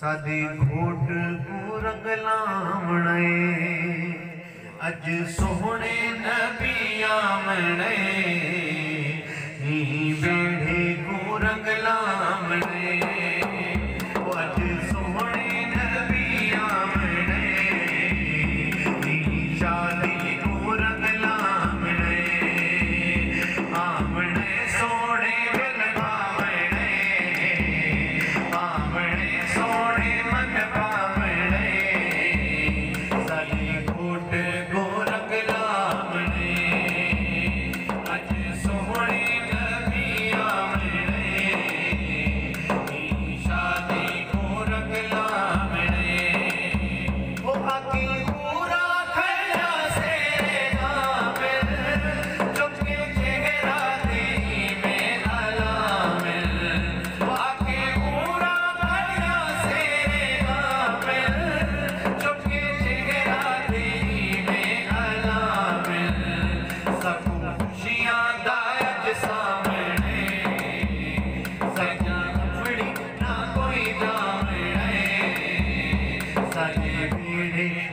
صدي گهوٽ ڪو اڄ سوهڻ نه پيئڻي ئي بيڙي گورام اڄ سوهڻي نه شادي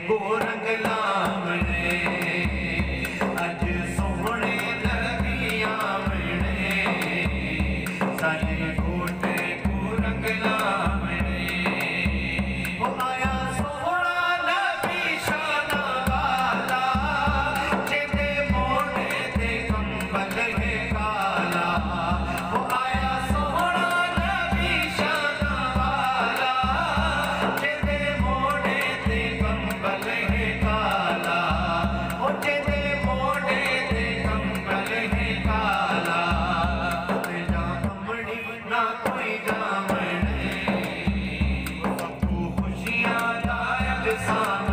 ڪو رنگ اڄ سوڻ لڳيان سڄو Santa.